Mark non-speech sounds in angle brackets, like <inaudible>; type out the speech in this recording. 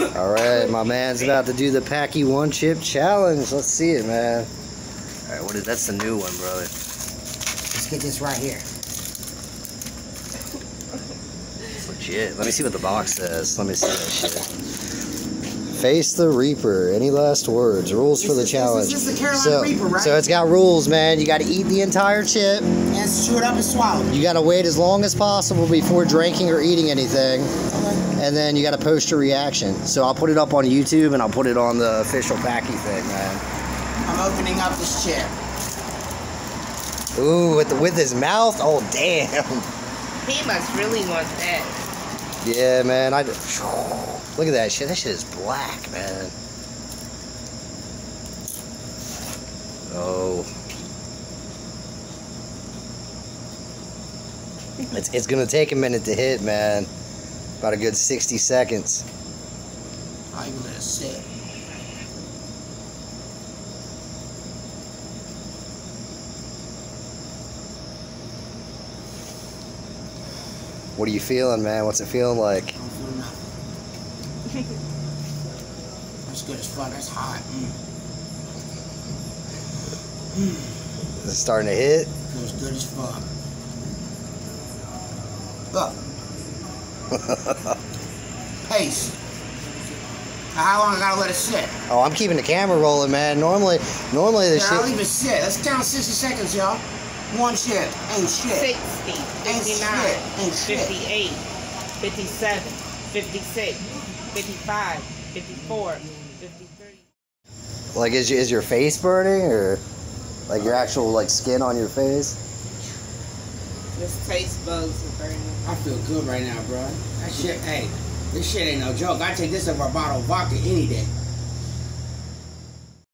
All right, my man's about to do the Paqui One Chip Challenge. Let's see it, man. All right, what is that's the new one, brother? Let's get this right here. It's legit. Let me see what the box says. Let me see that shit. Face the Reaper. Any last words? Rules for the This is- this challenge. is the Carolina so, Reaper, right? so it's got rules, man. You got to eat the entire chip. And chew it up and swallow. You got to wait as long as possible before drinking or eating anything, Okay. and then you got to post your reaction. So I'll put it up on YouTube and I'll put it on the official Paqui thing, man. I'm opening up this chip. Ooh, with the with his mouth. Oh damn. He must really want that. Yeah, man. I <sighs> look at that shit. That shit is black, man. Oh. It's it's gonna take a minute to hit, man. About a good sixty seconds. I even let it sit. What are you feeling, man? What's it feeling like? I don't nothing. <laughs> That's good as fuck. That's hot. Mm. Is it starting to hit? Feels good as fuck. Look, <laughs> pace. How long I gotta let it sit? Oh, I'm keeping the camera rolling, man. Normally, normally this. Yeah, I'll shit. leave it sit. Let's count 60 seconds, y'all. One chip. Ain't shit. 60, Ain't 59, shit. Ain't shit. 58, 57, 56, 55, 54, 53. Like, is your, is your face burning or like your actual like skin on your face? This taste bugs are burning. I feel good right now, bro. That shit, hey, this shit ain't no joke. I take this over a bottle of vodka any day.